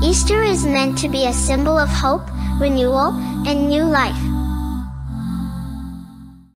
Easter is meant to be a symbol of hope, renewal, and new life.